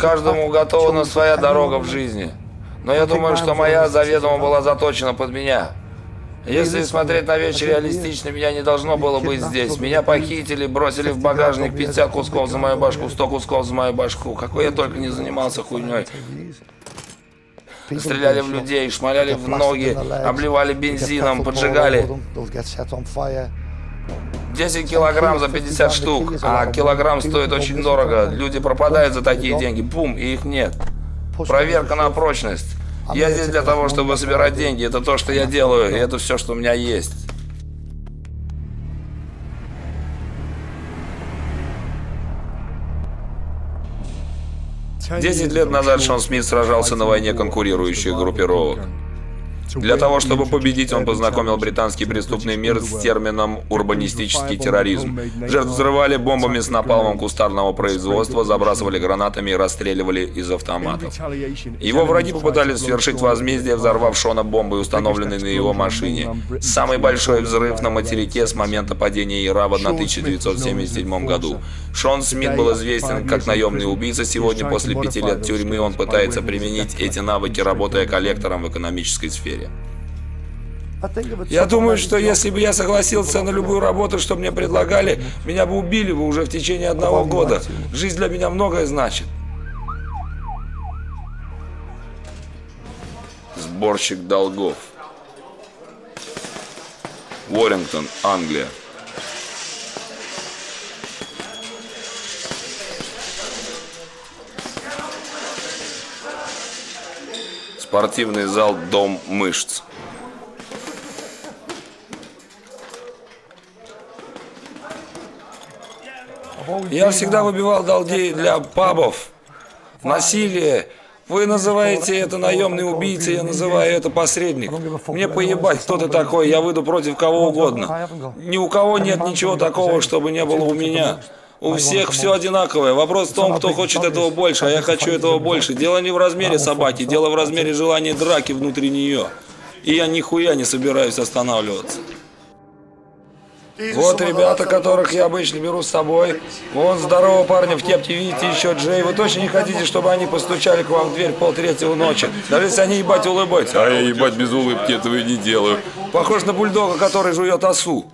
Каждому уготована своя дорога в жизни. Но я думаю, что моя заведомо была заточена под меня. Если смотреть на вещи реалистично, меня не должно было быть здесь. Меня похитили, бросили в багажник 50 кусков за мою башку, 100 кусков за мою башку. Какой я только не занимался хуйней. Стреляли в людей, шмаляли в ноги, обливали бензином, поджигали. 10 килограмм за 50 штук, а килограмм стоит очень дорого. Люди пропадают за такие деньги, бум, и их нет. Проверка на прочность. Я здесь для того, чтобы собирать деньги. Это то, что я делаю, и это все, что у меня есть. Десять лет назад Шон Смит сражался на войне конкурирующих группировок. Для того, чтобы победить, он познакомил британский преступный мир с термином «урбанистический терроризм». Жертв взрывали бомбами с напалмом кустарного производства, забрасывали гранатами и расстреливали из автоматов. Его враги попытались совершить возмездие, взорвав Шона бомбой, установленной на его машине. Самый большой взрыв на материке с момента падения Ира в 1977 году. Шон Смит был известен как наемный убийца. Сегодня, после пяти лет тюрьмы, он пытается применить эти навыки, работая коллектором в экономической сфере. Я думаю, что если бы я согласился на любую работу, что мне предлагали, меня бы убили бы уже в течение одного года. Жизнь для меня многое значит. Сборщик долгов. Уоррингтон, Англия. Спортивный зал «Дом мышц». Я всегда выбивал долги для пабов. Насилие. Вы называете это наемный убийца, я называю это посредник. Мне поебать, кто ты такой, я выйду против кого угодно. Ни у кого нет ничего такого, чтобы не было у меня. У всех все одинаковое. Вопрос в том, кто хочет этого больше, а я хочу этого больше. Дело не в размере собаки, дело в размере желания драки внутри нее. И я нихуя не собираюсь останавливаться. Вот ребята, которых я обычно беру с собой. Вон здорового парня в кепке, видите, еще Джей. Вы точно не хотите, чтобы они постучали к вам в дверь полтретьего ночи? Даже если они, ебать, улыбаются. А я, ебать, без улыбки этого и не делаю. Похож на бульдога, который жует осу.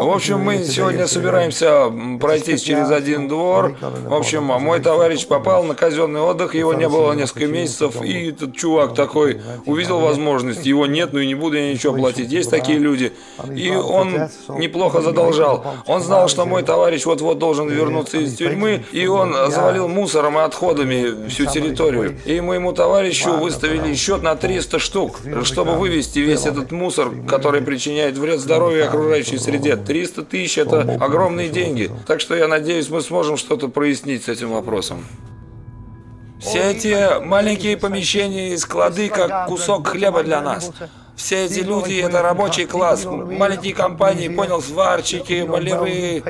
В общем, мы сегодня собираемся пройтись через один двор. В общем, мой товарищ попал на казенный отдых, его не было несколько месяцев, и этот чувак такой увидел возможность, его нет, ну и не буду я ничего платить. Есть такие люди. И он неплохо задолжал. Он знал, что мой товарищ вот-вот должен вернуться из тюрьмы, и он завалил мусором и отходами всю территорию. И моему товарищу выставили счет на 300 штук, чтобы вывести весь этот мусор, который причиняет вред здоровью и окружающей среде. 300 тысяч – это огромные деньги. Так что я надеюсь, мы сможем что-то прояснить с этим вопросом. Все эти маленькие помещения и склады, как кусок хлеба для нас. Все эти люди – это рабочий класс, маленькие компании, понял, сварщики, маляры,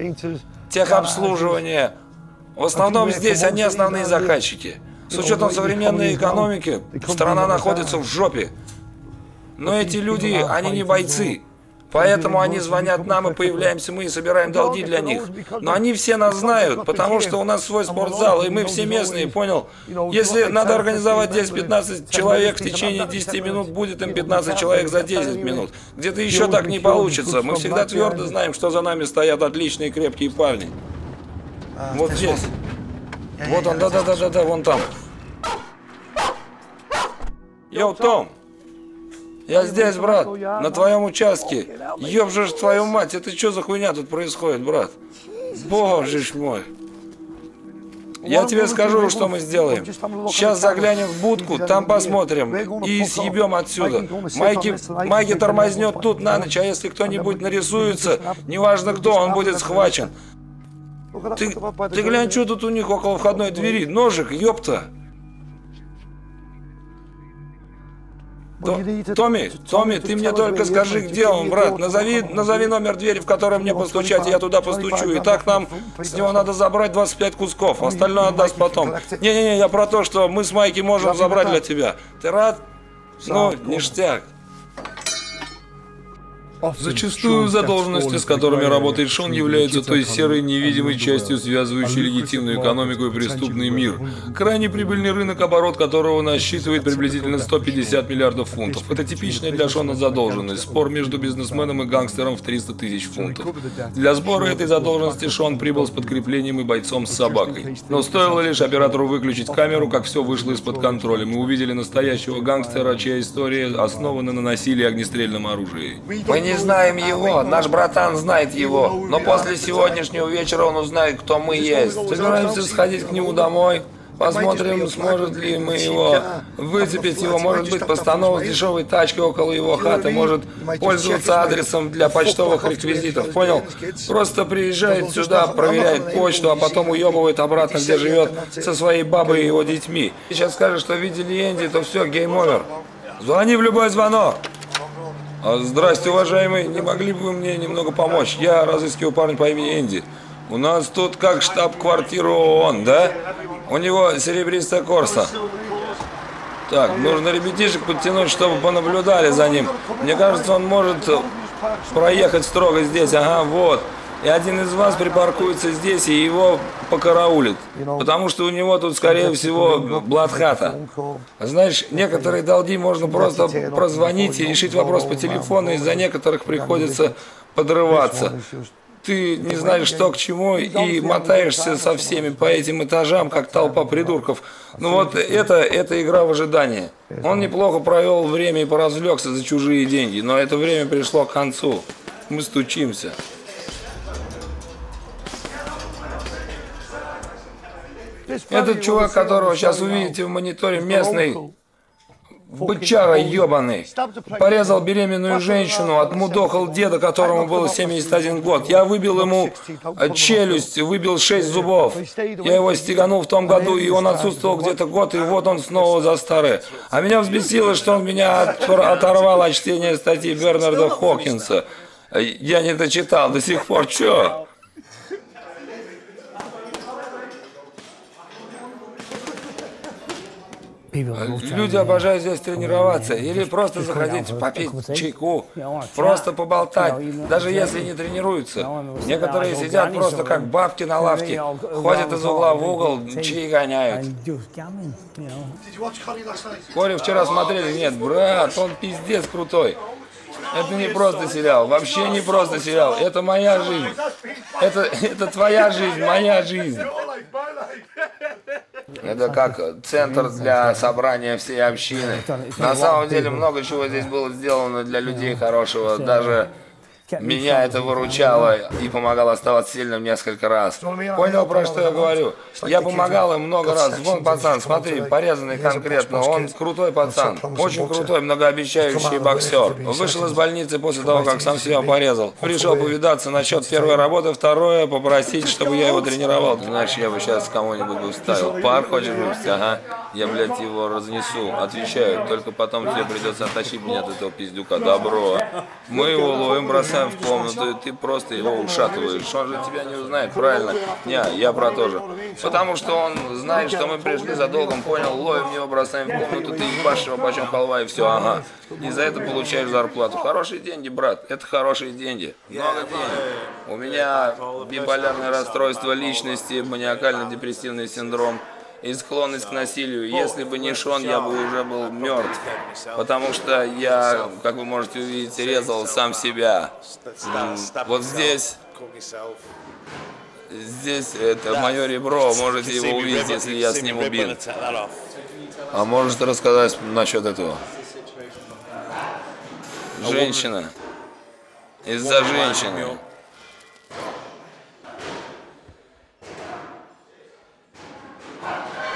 техобслуживание. В основном здесь они основные заказчики. С учетом современной экономики, страна находится в жопе. Но эти люди, они не бойцы. Поэтому они звонят нам, и появляемся мы и собираем долги для них. Но они все нас знают, потому что у нас свой спортзал, и мы все местные, понял? Если надо организовать здесь 15 человек в течение 10 минут, будет им 15 человек за 10 минут. Где-то еще так не получится. Мы всегда твердо знаем, что за нами стоят отличные крепкие парни. Вот здесь. Вот он, да-да-да-да, вон там. Йоу, Том! Я здесь, брат, на твоем участке. Ёб же твою мать, это что за хуйня тут происходит, брат? Боже ж мой. Я тебе скажу, что мы сделаем. Сейчас заглянем в будку, там посмотрим и съебем отсюда. Майки, Майки тормознет тут на ночь, а если кто-нибудь нарисуется, неважно кто, он будет схвачен. Ты, ты глянь, что тут у них около входной двери. Ножик, ёпта. Томми, Томми, ты мне только скажи, где он, брат. Назови, назови номер двери, в которой мне постучать, и я туда постучу. И так нам с него надо забрать 25 кусков, остальное отдаст потом. Не-не-не, я про то, что мы с Майки можем забрать для тебя. Ты рад? Ну, ништяк. Зачастую задолженности, с которыми работает Шон, являются той серой невидимой частью, связывающей легитимную экономику и преступный мир. Крайне прибыльный рынок, оборот которого насчитывает приблизительно 150 миллиардов фунтов. Это типичная для Шона задолженность, спор между бизнесменом и гангстером в 300 тысяч фунтов. Для сбора этой задолженности Шон прибыл с подкреплением и бойцом с собакой. Но стоило лишь оператору выключить камеру, как все вышло из-под контроля. Мы увидели настоящего гангстера, чья история основана на насилии и огнестрельном оружии. Мы не знаем его, наш братан знает его, но после сегодняшнего вечера он узнает, кто мы есть. Собираемся сходить к нему домой. Посмотрим, сможет ли мы его выцепить. Его, может быть, постанова с дешевой тачкой около его хаты, может пользоваться адресом для почтовых реквизитов. Понял? Просто приезжает сюда, проверяет почту, а потом уебывает обратно, где живет, со своей бабой и его детьми. Сейчас скажешь, что видели Энди, то все, game over. Звони в любой звонок. А, здрасте, уважаемый. Не могли бы вы мне немного помочь? Я разыскиваю парня по имени Энди. У нас тут как штаб-квартира ООН, да? У него серебристая корса. Так, нужно ребятишек подтянуть, чтобы понаблюдали за ним. Мне кажется, он может проехать строго здесь. Ага, вот и один из вас припаркуется здесь и его покараулит. Потому что у него тут, скорее всего, бладхата. Знаешь, некоторые долги можно просто прозвонить и решить вопрос по телефону, из-за некоторых приходится подрываться. Ты не знаешь, что к чему, и мотаешься со всеми по этим этажам, как толпа придурков. Ну вот это, это игра в ожидании. Он неплохо провел время и поразлегся за чужие деньги, но это время пришло к концу. Мы стучимся. Этот чувак, которого сейчас увидите в мониторе, местный бычара ебаный. Порезал беременную женщину, отмудохал деда, которому было 71 год. Я выбил ему челюсть, выбил 6 зубов. Я его стеганул в том году, и он отсутствовал где-то год, и вот он снова за старое. А меня взбесило, что он меня оторвал от чтения статьи Бернарда Хокинса. Я не дочитал до сих пор. Чё? Люди обожают здесь тренироваться или просто заходить попить чайку, просто поболтать, даже если не тренируются. Некоторые сидят просто как бабки на лавке, ходят из угла в угол, чаи гоняют. Коля вчера смотрели? Нет, брат, он пиздец крутой. Это не просто сериал, вообще не просто сериал. Это моя жизнь. Это, это твоя жизнь, моя жизнь. Это как центр для собрания всей общины. На самом деле много чего здесь было сделано для людей хорошего. Даже меня это выручало и помогало оставаться сильным несколько раз. Понял, про что я говорю? Я помогал им много раз. Вон пацан, смотри, порезанный конкретно. Он крутой пацан. Очень крутой, многообещающий боксер. Вышел из больницы после того, как сам себя порезал. Пришел повидаться насчет первой работы, второе, попросить, чтобы я его тренировал. Иначе я бы сейчас кому-нибудь бы вставил. Пар хочешь выпустить? Ага. Я, блядь, его разнесу. Отвечаю. Только потом тебе придется оттащить меня от этого пиздюка. Добро. Мы его ловим, бросаем в комнату, и ты просто его ушатываешь. Он же тебя не узнает, правильно? Не, я про то же. Потому что он знает, что мы пришли за долгом, понял, ловим его, бросаем в комнату, ты ебашь его почем халва и все, ага. И за это получаешь зарплату. Хорошие деньги, брат, это хорошие деньги. Много денег. У меня биполярное расстройство личности, маниакально-депрессивный синдром и склонность к насилию. Если бы не Шон, я бы уже был мертв. Потому что я, как вы можете увидеть, резал сам себя. Вот здесь... Здесь это мое ребро, можете его увидеть, если я сниму бинт. А можете рассказать насчет этого? Женщина. Из-за женщины.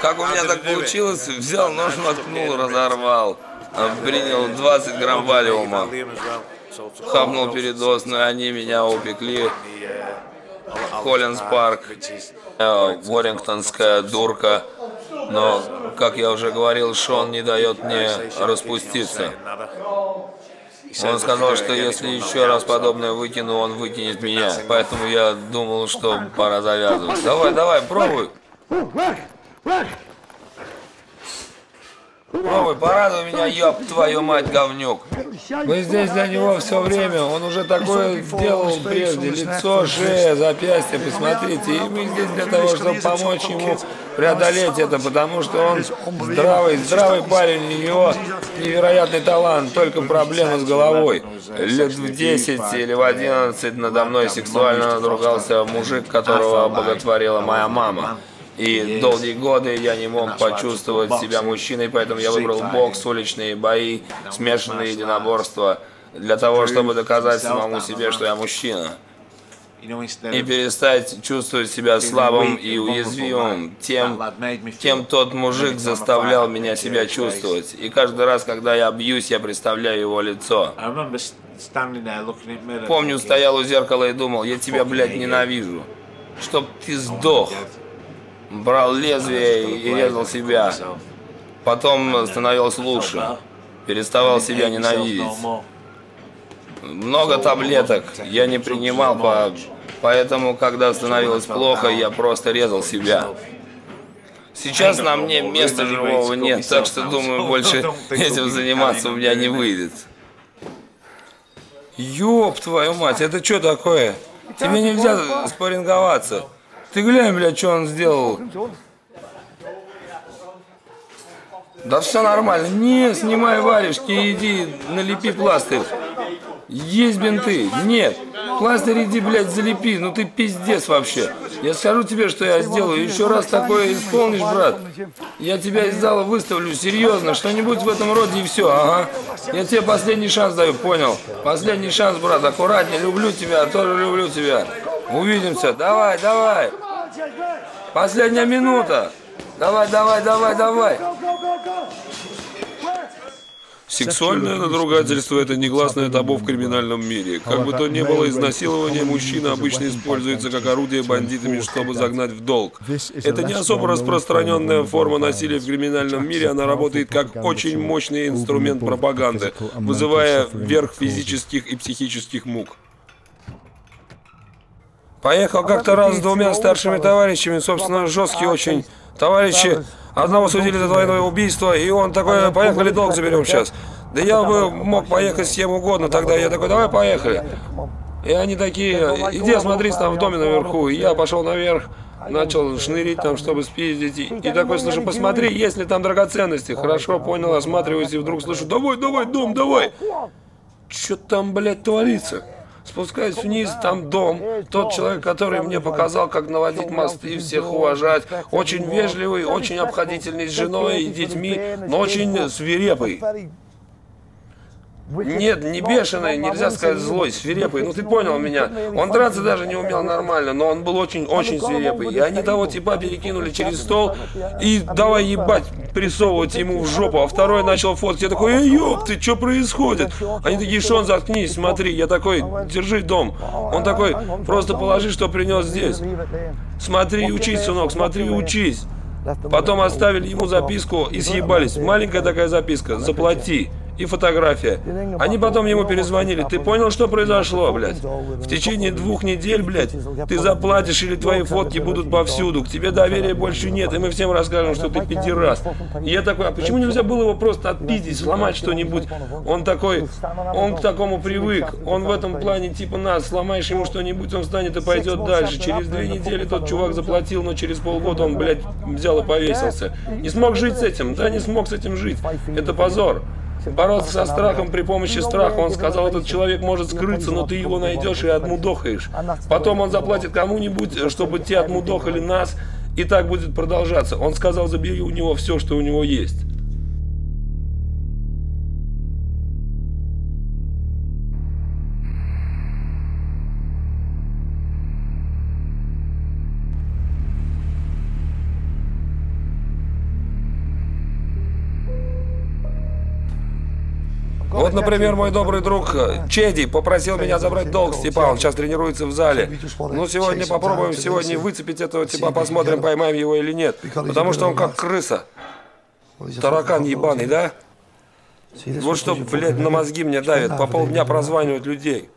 Как у меня так получилось, взял нож, воткнул, разорвал. Принял 20 грамм валиума. Хапнул передоз, но они меня упекли. Коллинз Парк, Уоррингтонская дурка. Но Как я уже говорил, Шон не дает мне распуститься. Он сказал, что если еще раз подобное выкину, он выкинет меня. Поэтому я думал, что пора завязывать. Давай, давай, пробуй. Пробуй, порадуй меня, ёб твою мать, говнюк. Вы здесь для него все время, он уже такое сделал прежде, лицо, шея, запястье, посмотрите. И мы здесь для того, чтобы помочь ему преодолеть это, потому что он здравый, здравый парень, у него невероятный талант, только проблема с головой. Лет в 10 или в 11 надо мной сексуально надругался мужик, которого боготворила моя мама. И долгие годы я не мог почувствовать себя мужчиной, поэтому я выбрал бокс, уличные бои, смешанные единоборства, для того, чтобы доказать самому себе, что я мужчина. И перестать чувствовать себя слабым и уязвимым, тем, тем тот мужик заставлял меня себя чувствовать. И каждый раз, когда я бьюсь, я представляю его лицо. Помню, стоял у зеркала и думал, я тебя, блядь, ненавижу. Чтоб ты сдох брал лезвие и резал себя. Потом становился лучше. Переставал себя ненавидеть. Много таблеток я не принимал, по... поэтому, когда становилось плохо, я просто резал себя. Сейчас на мне места живого нет, так что, думаю, больше этим заниматься у меня не выйдет. Ёб твою мать, это что такое? Тебе нельзя спарринговаться. Ты глянь, блядь, что он сделал. Да все нормально. Не, снимай варежки, иди, налепи пластырь. Есть бинты? Нет. Пластырь иди, блядь, залепи. Ну ты пиздец вообще. Я скажу тебе, что я сделаю. Еще раз такое исполнишь, брат. Я тебя из зала выставлю. Серьезно. Что-нибудь в этом роде и все. Ага. Я тебе последний шанс даю, понял? Последний шанс, брат. Аккуратнее. Люблю тебя. Тоже люблю тебя. Увидимся. Давай, давай. Последняя минута. Давай, давай, давай, давай. Сексуальное надругательство – это негласное табу в криминальном мире. Как бы то ни было, изнасилование мужчины обычно используется как орудие бандитами, чтобы загнать в долг. Это не особо распространенная форма насилия в криминальном мире, она работает как очень мощный инструмент пропаганды, вызывая верх физических и психических мук. Поехал как-то раз с двумя старшими товарищами, собственно, жесткие очень товарищи. Одного судили за двойное убийство, и он такой, поехали, долг заберем сейчас. Да я бы мог поехать с кем угодно тогда. Я такой, давай поехали. И они такие, иди осмотрись там в доме наверху. И я пошел наверх, начал шнырить там, чтобы спиздить. И, и такой, слышу, посмотри, есть ли там драгоценности. Хорошо, понял, осматриваюсь, и вдруг слышу, давай, давай, дом, давай. Что там, блядь, творится? Спускаюсь вниз, там дом. Тот человек, который мне показал, как наводить мосты, всех уважать. Очень вежливый, очень обходительный с женой и детьми, но очень свирепый. Нет, не бешеный, нельзя сказать злой, свирепый. Ну ты понял меня. Он драться даже не умел нормально, но он был очень-очень свирепый. И они того типа перекинули через стол и давай ебать, прессовывать ему в жопу. А второй начал фоткать. Я такой, эй, ёб ты, что происходит? Они такие, Шон, заткнись, смотри. Я такой, держи дом. Он такой, просто положи, что принес здесь. Смотри, учись, сынок, смотри, учись. Потом оставили ему записку и съебались. Маленькая такая записка, заплати и фотография. Они потом ему перезвонили. Ты понял, что произошло, блядь? В течение двух недель, блядь, ты заплатишь или твои фотки будут повсюду. К тебе доверия больше нет, и мы всем расскажем, что ты педерас. И я такой, а почему нельзя было его просто отпиздить, сломать что-нибудь? Он такой, он к такому привык. Он в этом плане типа нас. Сломаешь ему что-нибудь, он встанет и пойдет дальше. Через две недели тот чувак заплатил, но через полгода он, блядь, взял и повесился. Не смог жить с этим. Да, не смог с этим жить. Это позор. Бороться со страхом при помощи страха. Он сказал, этот человек может скрыться, но ты его найдешь и отмудохаешь. Потом он заплатит кому-нибудь, чтобы те отмудохали нас, и так будет продолжаться. Он сказал, забери у него все, что у него есть. Например, мой добрый друг э, Чеди попросил меня забрать долг с типа, он сейчас тренируется в зале. Ну, сегодня попробуем сегодня выцепить этого типа, посмотрим, поймаем его или нет. Потому что он как крыса. Таракан ебаный, да? Вот что, блядь, на мозги мне давит. По полдня прозванивают людей.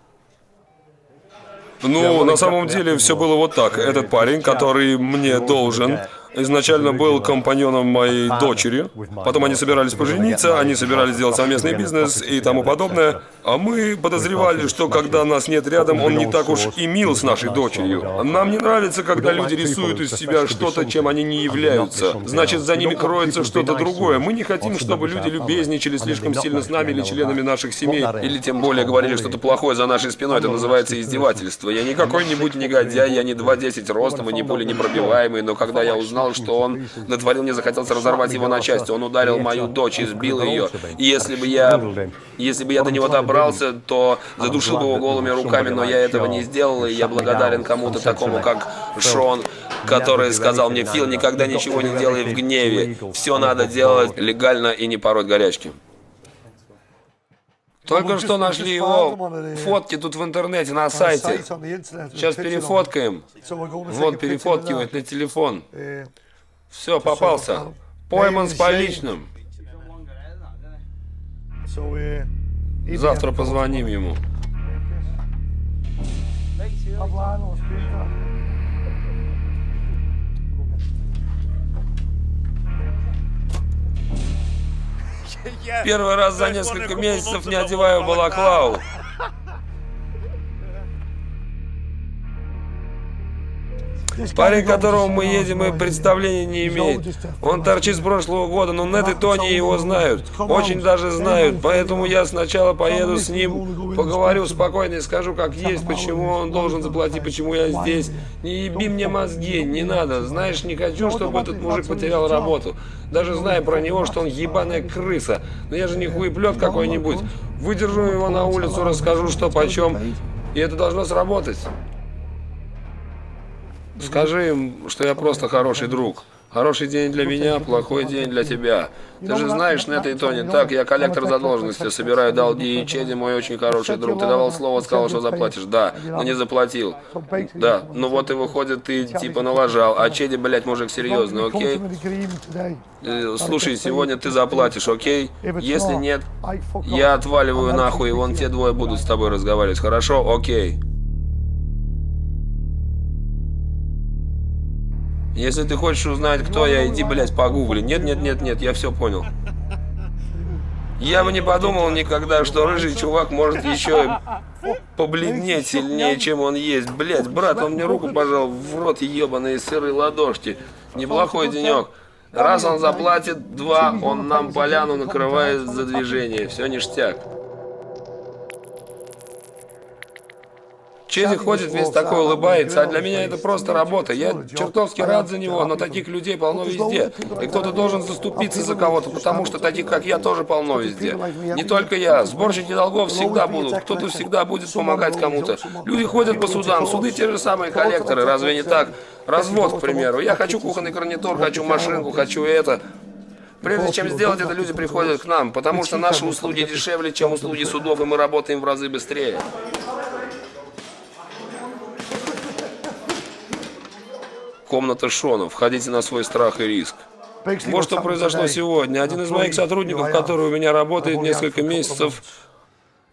Ну, на самом деле все было вот так. Этот парень, который мне должен, изначально был компаньоном моей дочери. Потом они собирались пожениться, они собирались сделать совместный бизнес и тому подобное. А мы подозревали, что когда нас нет рядом, он не так уж и мил с нашей дочерью. Нам не нравится, когда люди рисуют из себя что-то, чем они не являются. Значит, за ними кроется что-то другое. Мы не хотим, чтобы люди любезничали слишком сильно с нами или членами наших семей. Или тем более говорили что-то плохое за нашей спиной. Это называется издевательство. Я не какой-нибудь негодяй, я не 2.10 ростом и не пули непробиваемый, но когда я узнал, что он натворил, мне захотелось разорвать его на части. Он ударил мою дочь, избил ее. И если бы я... Если бы я до него добрался, то задушил бы его голыми руками, но я этого не сделал, и я благодарен кому-то такому, как Шон, который сказал мне, Фил, никогда ничего не делай в гневе, все надо делать легально и не пороть горячки. Только что нашли его фотки тут в интернете, на сайте. Сейчас перефоткаем. Вот, перефоткивает на телефон. Все, попался. Пойман с поличным. Завтра позвоним ему. Первый раз за несколько месяцев не одеваю балаклаву. Парень, которого мы едем, и представления не имеет. Он торчит с прошлого года, но Нет и Тони его знают. Очень даже знают. Поэтому я сначала поеду с ним, поговорю спокойно и скажу, как есть, почему он должен заплатить, почему я здесь. Не еби мне мозги, не надо. Знаешь, не хочу, чтобы этот мужик потерял работу. Даже зная про него, что он ебаная крыса. Но я же не хуеплет какой-нибудь. Выдержу его на улицу, расскажу, что почем. И это должно сработать. Скажи им, что я просто хороший друг. Хороший день для меня, плохой день для тебя. Ты же знаешь, на этой тоне. Так, я коллектор задолженности, собираю долги, и Чеди мой очень хороший друг. Ты давал слово, сказал, что заплатишь. Да, но не заплатил. Да, ну вот и выходит, ты типа налажал. А Чеди, блядь, мужик серьезный, окей? Э, слушай, сегодня ты заплатишь, окей? Если нет, я отваливаю нахуй, и вон те двое будут с тобой разговаривать, хорошо? Окей. Если ты хочешь узнать, кто я, иди, блядь, погугли. Нет, нет, нет, нет, я все понял. Я бы не подумал никогда, что рыжий чувак может еще побледнеть сильнее, чем он есть. Блять, брат, он мне руку пожал в рот ебаные сырые ладошки. Неплохой денек. Раз он заплатит, два, он нам поляну накрывает за движение. Все ништяк. Чези ходит весь такой, улыбается, а для меня это просто работа. Я чертовски рад за него, но таких людей полно везде. И кто-то должен заступиться за кого-то, потому что таких, как я, тоже полно везде. Не только я. Сборщики долгов всегда будут. Кто-то всегда будет помогать кому-то. Люди ходят по судам. Суды те же самые коллекторы. Разве не так? Развод, к примеру. Я хочу кухонный гарнитур, хочу машинку, хочу это. Прежде чем сделать это, люди приходят к нам, потому что наши услуги дешевле, чем услуги судов, и мы работаем в разы быстрее. Комната Шона. Входите на свой страх и риск. Вот что произошло сегодня. Один из моих сотрудников, который у меня работает несколько месяцев,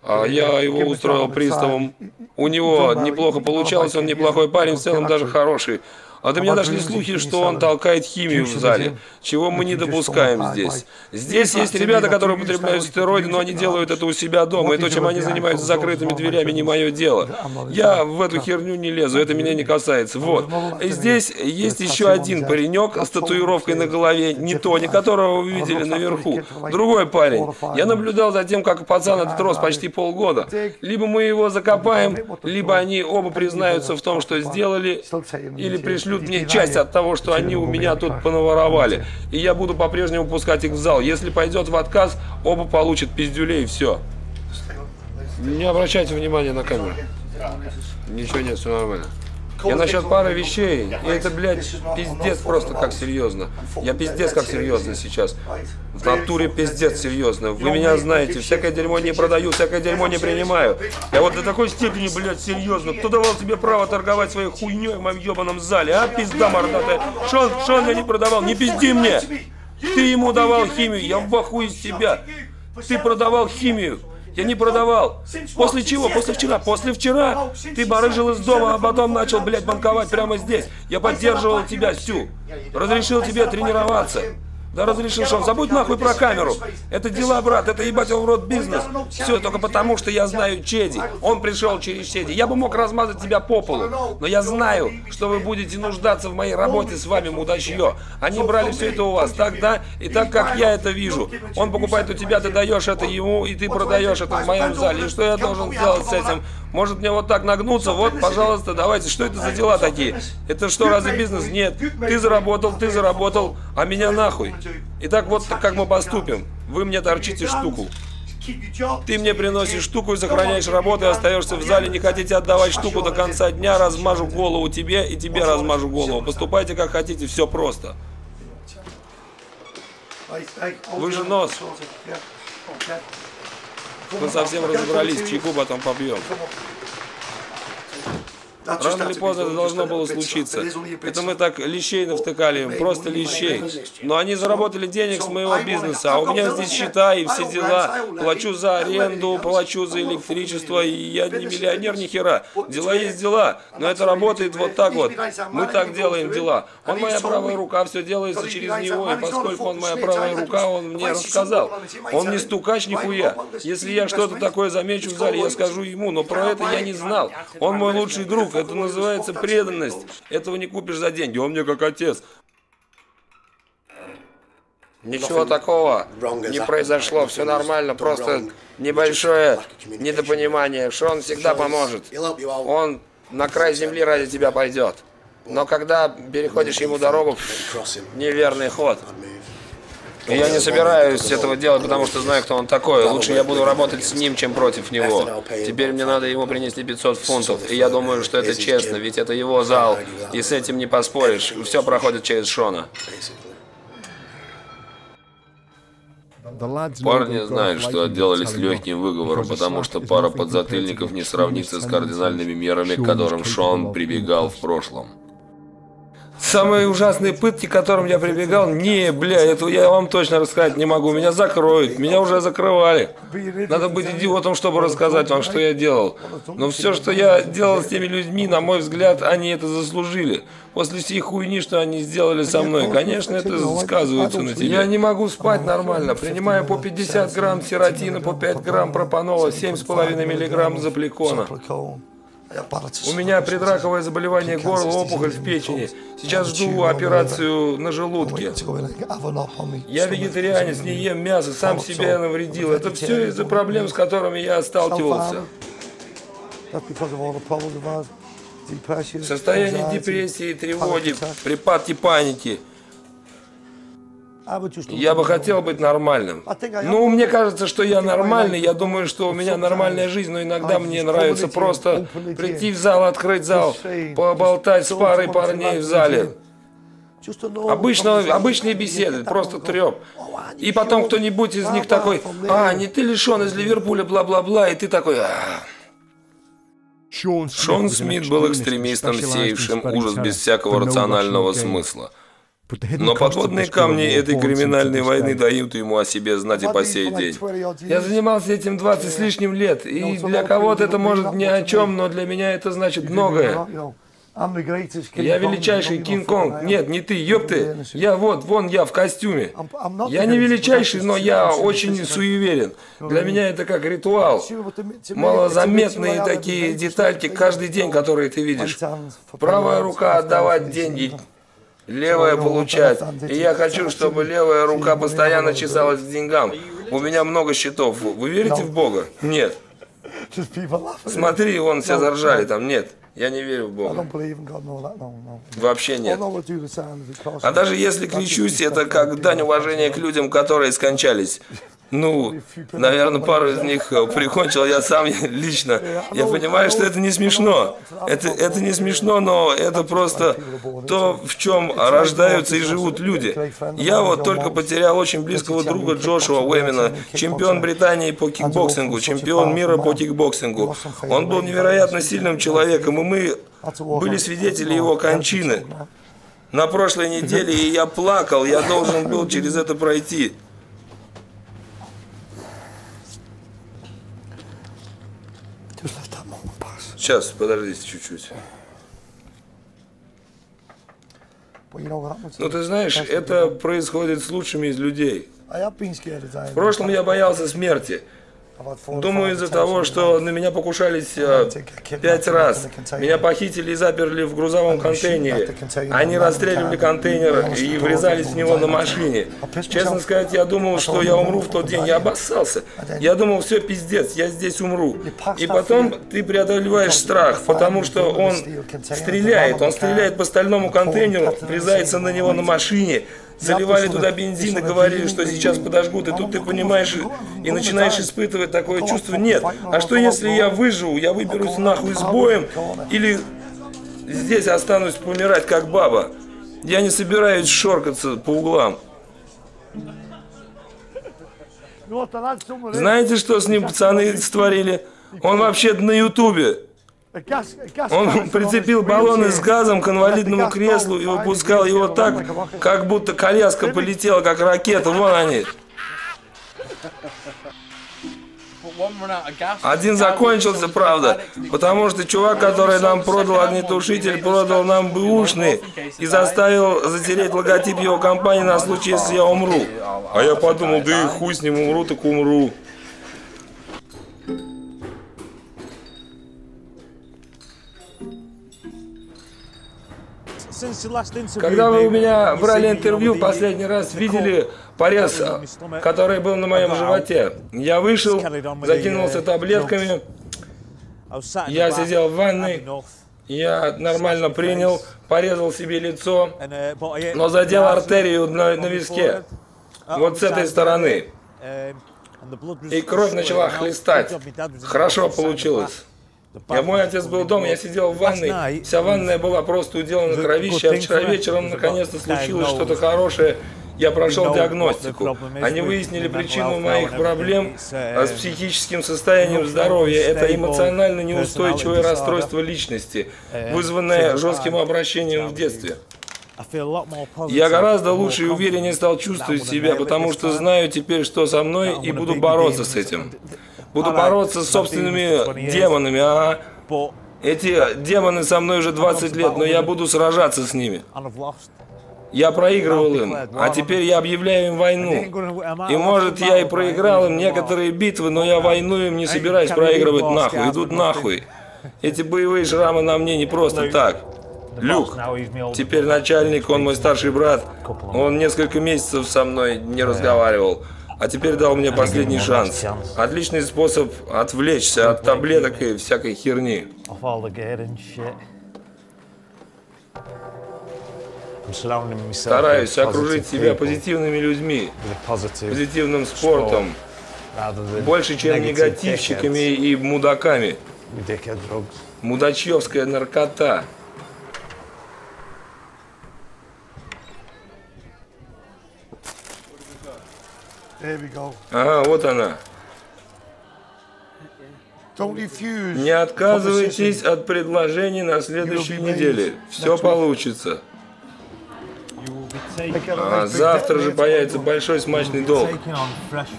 а я его устроил приставом. У него неплохо получалось, он неплохой парень, в целом даже хороший. А до меня дошли слухи, что он толкает химию в зале, чего мы не допускаем здесь. Здесь есть ребята, которые употребляют стероиды, но они делают это у себя дома, и то, чем они занимаются закрытыми дверями, не мое дело. Я в эту херню не лезу, это меня не касается. Вот. И здесь есть еще один паренек с татуировкой на голове, не Тони, которого вы видели наверху. Другой парень. Я наблюдал за тем, как пацан этот рос почти полгода. Либо мы его закопаем, либо они оба признаются в том, что сделали, или пришлют пришлют мне часть от того, что они у меня тут понаворовали. И я буду по-прежнему пускать их в зал. Если пойдет в отказ, оба получат пиздюлей и все. Не обращайте внимания на камеру. Ничего нет, все нормально. Я насчет пары вещей, и это, блядь, пиздец просто как серьезно. Я пиздец как серьезно сейчас. В натуре пиздец серьезно. Вы меня знаете, всякое дерьмо не продаю, всякое дерьмо не принимаю. Я вот до такой степени, блядь, серьезно. Кто давал тебе право торговать своей хуйней в моем ебаном зале, а, пизда мордатая? Шон, Шон я не продавал, не пизди мне! Ты ему давал химию, я в ахуе из тебя. Ты продавал химию. Я не продавал. После чего? После вчера. После вчера. Ты барыжил из дома, а потом начал, блядь, банковать прямо здесь. Я поддерживал тебя, Стю. Разрешил тебе тренироваться. Да разрешил, что забудь нахуй про камеру. Это дела, брат, это ебать в рот бизнес. Все только потому, что я знаю Чеди. Он пришел через Чеди. Я бы мог размазать тебя по полу, но я знаю, что вы будете нуждаться в моей работе с вами, мудачье. Они брали все это у вас тогда и так, как я это вижу. Он покупает у тебя, ты даешь это ему, и ты продаешь это в моем зале. И что я должен сделать с этим? Может мне вот так нагнуться? Вот, пожалуйста, давайте. Что это за дела такие? Это что, разве бизнес? Нет. Ты заработал, ты заработал, а меня нахуй. Итак, вот как мы поступим. Вы мне торчите штуку. Ты мне приносишь штуку и сохраняешь работу, и остаешься в зале. Не хотите отдавать штуку до конца дня, размажу голову тебе и тебе размажу голову. Поступайте как хотите, все просто. Вы же нос. Мы совсем разобрались, чайку потом побьем. Рано или поздно это должно было случиться. Это мы так лещей навтыкали им, просто лещей. Но они заработали денег с моего бизнеса, а у меня здесь счета и все дела. Плачу за аренду, плачу за электричество, и я не миллионер ни хера. Дела есть дела, но это работает вот так вот. Мы так делаем дела. Он моя правая рука, все делается через него, и поскольку он моя правая рука, он мне рассказал. Он не стукач нихуя. Если я что-то такое замечу в зале, я скажу ему, но про это я не знал. Он мой лучший друг, это называется преданность. Этого не купишь за деньги. Он мне как отец. Ничего такого не произошло, все нормально, просто небольшое недопонимание. Шон всегда поможет. Он на край земли ради тебя пойдет. Но когда переходишь ему дорогу, неверный ход. Я не собираюсь этого делать, потому что знаю, кто он такой. Лучше я буду работать с ним, чем против него. Теперь мне надо ему принести 500 фунтов. И я думаю, что это честно, ведь это его зал. И с этим не поспоришь. Все проходит через Шона. Парни знают, что отделались легким выговором, потому что пара подзатыльников не сравнится с кардинальными мерами, к которым Шон прибегал в прошлом. Самые ужасные пытки, к которым я прибегал, не, бля, это я вам точно рассказать не могу. Меня закроют, меня уже закрывали. Надо быть идиотом, чтобы рассказать вам, что я делал. Но все, что я делал с теми людьми, на мой взгляд, они это заслужили. После всей хуйни, что они сделали со мной, конечно, это сказывается на тебе. Я не могу спать нормально. Принимаю по 50 грамм серотина, по 5 грамм пропанола, 7,5 миллиграмм запликона. У меня предраковое заболевание горла, опухоль в печени. Сейчас жду операцию на желудке. Я вегетарианец, не ем мясо, сам себя навредил. Это все из-за проблем, с которыми я сталкивался. Состояние депрессии, тревоги, припадки паники – я бы хотел быть нормальным. Ну, мне кажется, что я нормальный. Я думаю, что у меня нормальная жизнь, но иногда мне нравится просто прийти в зал, открыть зал, поболтать с парой парней в зале. Обычно, обычные беседы, просто треп. И потом кто-нибудь из них такой, а, не ты лишен из Ливерпуля, бла-бла-бла, и ты такой, а. Шон Смит был экстремистом, сеявшим ужас без всякого рационального смысла. Но подводные камни этой криминальной войны дают ему о себе знать и по сей день. Я занимался этим 20 с лишним лет, и для кого-то это может ни о чем, но для меня это значит многое. Я величайший Кинг-Конг. Нет, не ты, ёпты. Я вот, вон я в костюме. Я не величайший, но я очень суеверен. Для меня это как ритуал. Малозаметные такие детальки каждый день, которые ты видишь. Правая рука отдавать деньги, Левая получать. И я хочу, чтобы левая рука постоянно чесалась к деньгам. У меня много счетов. Вы верите в Бога? Нет. Смотри, вон все заржали там. Нет. Я не верю в Бога. Вообще нет. А даже если кричусь, это как дань уважения к людям, которые скончались. Ну, наверное, пару из них э, прикончил я сам лично. Я понимаю, что это не смешно. Это, это не смешно, но это просто то, в чем рождаются и живут люди. Я вот только потерял очень близкого друга Джошуа Уэмина, чемпион Британии по кикбоксингу, чемпион мира по кикбоксингу. Он был невероятно сильным человеком, и мы были свидетели его кончины. на прошлой неделе, и я плакал, я должен был через это пройти. Сейчас, подождите чуть-чуть. Ну, ты знаешь, это происходит с лучшими из людей. В прошлом я боялся смерти. Думаю, из-за того, что на меня покушались э, пять раз. Меня похитили и заперли в грузовом контейнере. Они расстреливали контейнер и врезались в него на машине. Честно сказать, я думал, что я умру в тот день. Я обоссался. Я думал, все, пиздец, я здесь умру. И потом ты преодолеваешь страх, потому что он стреляет. Он стреляет по стальному контейнеру, врезается на него на машине заливали туда бензин и говорили, что сейчас подожгут, и тут ты понимаешь и начинаешь испытывать такое чувство, нет, а что если я выживу, я выберусь нахуй с боем, или здесь останусь помирать как баба? Я не собираюсь шоркаться по углам. Знаете, что с ним пацаны створили? Он вообще на ютубе. Он прицепил баллоны с газом к инвалидному креслу и выпускал его так, как будто коляска полетела, как ракета. Вон они. Один закончился, правда, потому что чувак, который нам продал огнетушитель, продал нам бэушный и заставил затереть логотип его компании на случай, если я умру. А я подумал, да и хуй с ним, умру так умру. Когда вы у меня брали интервью последний раз, видели порез, который был на моем животе. Я вышел, закинулся таблетками, я сидел в ванной, я нормально принял, порезал себе лицо, но задел артерию на, на виске, вот с этой стороны. И кровь начала хлестать. Хорошо получилось. Я, мой отец был дома, я сидел в ванной, вся ванная была просто уделана кровищей, а вчера вечером наконец-то случилось что-то хорошее. Я прошел диагностику. Они выяснили причину моих проблем с психическим состоянием здоровья. Это эмоционально неустойчивое расстройство личности, вызванное жестким обращением в детстве. Я гораздо лучше и увереннее стал чувствовать себя, потому что знаю теперь, что со мной, и буду бороться с этим. Буду бороться с собственными демонами, а эти демоны со мной уже 20 лет, но я буду сражаться с ними. Я проигрывал им, а теперь я объявляю им войну. И может я и проиграл им некоторые битвы, но я войну им не собираюсь проигрывать нахуй. Идут нахуй. Эти боевые шрамы на мне не просто так. Люк, теперь начальник, он мой старший брат. Он несколько месяцев со мной не разговаривал. А теперь дал мне последний шанс. Отличный способ отвлечься от таблеток и всякой херни. Стараюсь окружить себя позитивными людьми, позитивным спортом, больше, чем негативщиками и мудаками. Мудачевская наркота. Ага, вот она. Не отказывайтесь от предложений на следующей неделе. Все получится. А завтра же появится большой смачный долг.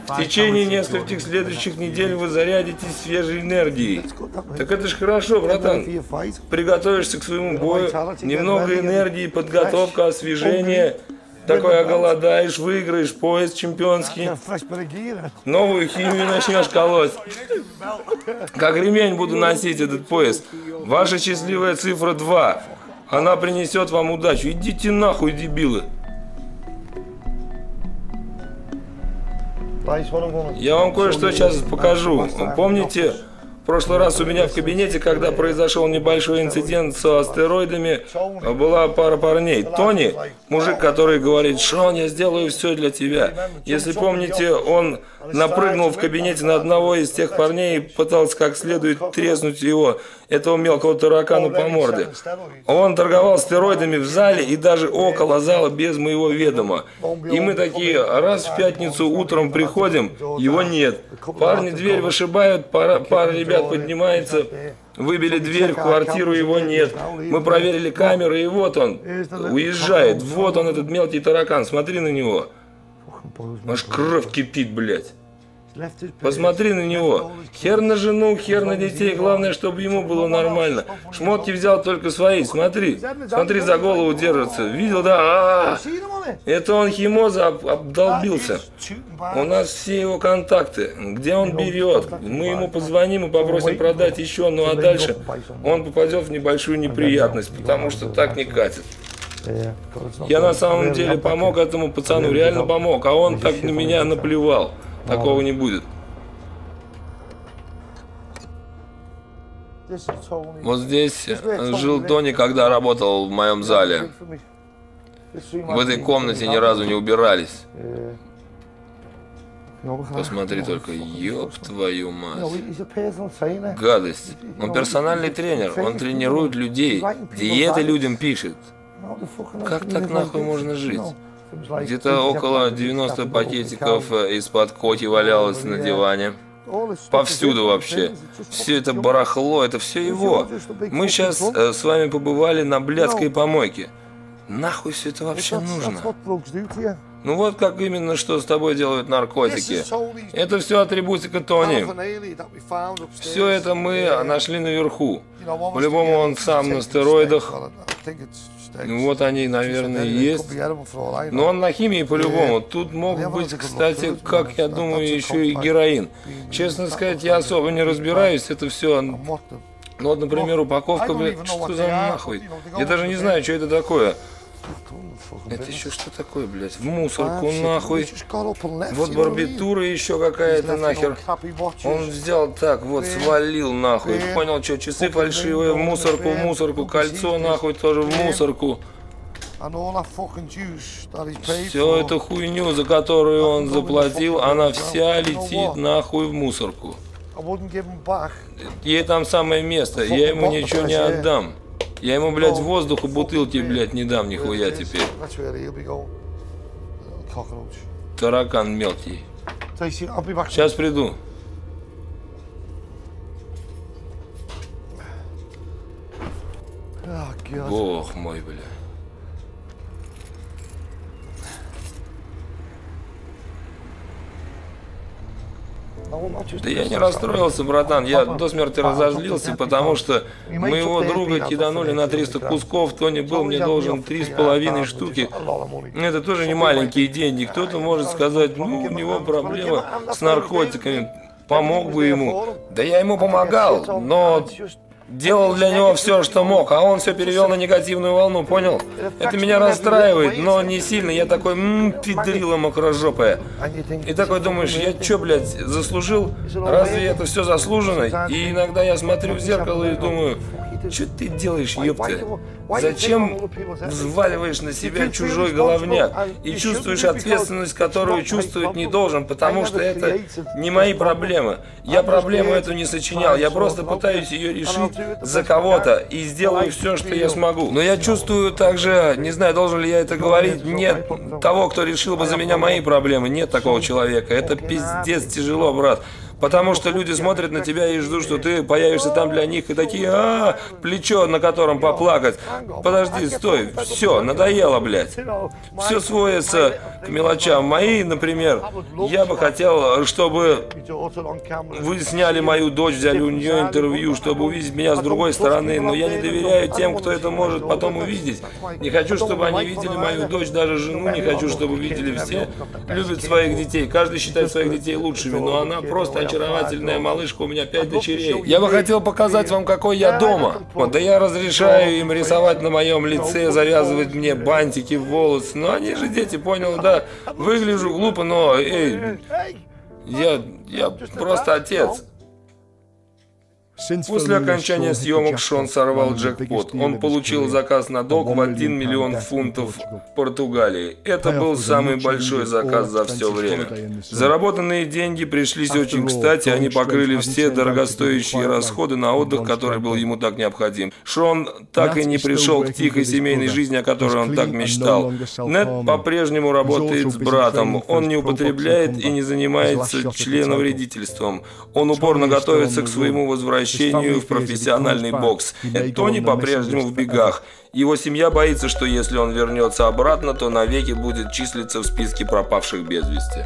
В течение нескольких следующих недель вы зарядитесь свежей энергией. Так это же хорошо, братан. Приготовишься к своему бою. Немного энергии, подготовка, освежение – такой оголодаешь, выиграешь пояс чемпионский. Новую химию начнешь колоть. Как ремень буду носить этот пояс. Ваша счастливая цифра 2. Она принесет вам удачу. Идите нахуй, дебилы. Я вам кое-что сейчас покажу. Помните, в прошлый раз у меня в кабинете, когда произошел небольшой инцидент с астероидами, была пара парней. Тони, мужик, который говорит, Шон, я сделаю все для тебя. Если помните, он напрыгнул в кабинете на одного из тех парней и пытался как следует треснуть его, этого мелкого таракана по морде. Он торговал стероидами в зале и даже около зала без моего ведома. И мы такие, раз в пятницу утром приходим, его нет. Парни дверь вышибают, пара, пара ребят поднимается, Выбили дверь, в квартиру его нет. Мы проверили камеры, и вот он. Уезжает. Вот он, этот мелкий таракан. Смотри на него. Аж кровь кипит, блядь. Посмотри на него. Хер на жену, хер на детей. Главное, чтобы ему было нормально. Шмотки взял только свои. Смотри. Смотри, за голову держится. Видел, да? А -а -а. Это он химоза об обдолбился. У нас все его контакты. Где он берет? Мы ему позвоним и попросим продать еще. Ну а дальше он попадет в небольшую неприятность, потому что так не катит. Я на самом деле помог этому пацану, реально помог, а он так на меня наплевал. Такого не будет. Вот здесь жил Тони, когда работал в моем зале. В этой комнате ни разу не убирались. Посмотри только, ёб твою мать. Гадость. Он персональный тренер, он тренирует людей, диеты людям пишет. Как так нахуй можно жить? Где-то около 90 пакетиков из-под коти валялось на диване. Повсюду вообще. Все это барахло, это все его. Мы сейчас э, с вами побывали на блядской помойке. Нахуй все это вообще нужно? Ну вот как именно что с тобой делают наркотики. Это все атрибутика Тони. Все это мы нашли наверху. По-любому он сам на стероидах. Ну вот они, наверное, есть. Но он на химии по-любому. Тут мог быть, кстати, как я думаю, еще и героин. Честно сказать, я особо не разбираюсь. Это все... Ну вот, например, упаковка, блядь, что за нахуй? Я даже не знаю, что это такое. Это еще что такое, блядь? В мусорку нахуй. Вот барбитура еще какая-то нахер. Он взял так, вот свалил нахуй. Понял, что часы фальшивые в мусорку, в мусорку, кольцо нахуй тоже в мусорку. Все эту хуйню, за которую он заплатил, она вся летит нахуй в мусорку. Ей там самое место, я ему ничего не отдам. Я ему, блядь, воздуху бутылки, блядь, не дам нихуя теперь. Таракан мелкий. Сейчас приду. Бог мой, блядь. Да я не расстроился, братан, я до смерти разозлился, потому что моего друга киданули на 300 кусков, Тони был мне должен три с половиной штуки. Это тоже не маленькие деньги. Кто-то может сказать, ну, у него проблема с наркотиками, помог бы ему. Да я ему помогал, но Делал для него все, что мог, а он все перевел на негативную волну, понял? Это меня расстраивает, но не сильно. Я такой, ммм, педрила мокрожопая. И такой думаешь, я что, блядь, заслужил? Разве это все заслужено? И иногда я смотрю в зеркало и думаю, что ты делаешь, ёпта? Зачем взваливаешь на себя чужой головняк и чувствуешь ответственность, которую чувствовать не должен, потому что это не мои проблемы. Я проблему эту не сочинял, я просто пытаюсь ее решить за кого-то и сделаю все, что я смогу. Но я чувствую также, не знаю, должен ли я это говорить, нет того, кто решил бы за меня мои проблемы, нет такого человека. Это пиздец тяжело, брат. Потому что люди смотрят на тебя и ждут, что ты появишься там для них и такие, а, плечо, на котором поплакать. Подожди, стой, все, надоело, блядь. Все сводится к мелочам. Мои, например, я бы хотел, чтобы вы сняли мою дочь, взяли у нее интервью, чтобы увидеть меня с другой стороны, но я не доверяю тем, кто это может потом увидеть. Не хочу, чтобы они видели мою дочь, даже жену не хочу, чтобы видели все. Любят своих детей, каждый считает своих детей лучшими, но она просто очаровательная малышка, у меня пять дочерей. Я бы хотел показать вам, какой я дома. Вот, да я разрешаю им рисовать на моем лице, завязывать мне бантики в волосы. Ну, они же дети, понял, да. Выгляжу глупо, но, эй, я, я просто отец. После окончания съемок Шон сорвал джекпот. Он получил заказ на док в 1 миллион фунтов в Португалии. Это был самый большой заказ за все время. Заработанные деньги пришлись очень кстати, они покрыли все дорогостоящие расходы на отдых, который был ему так необходим. Шон так и не пришел к тихой семейной жизни, о которой он так мечтал. Нед по-прежнему работает с братом. Он не употребляет и не занимается членовредительством. Он упорно готовится к своему возвращению возвращению в профессиональный бокс. Тони по-прежнему в бегах. Его семья боится, что если он вернется обратно, то навеки будет числиться в списке пропавших без вести.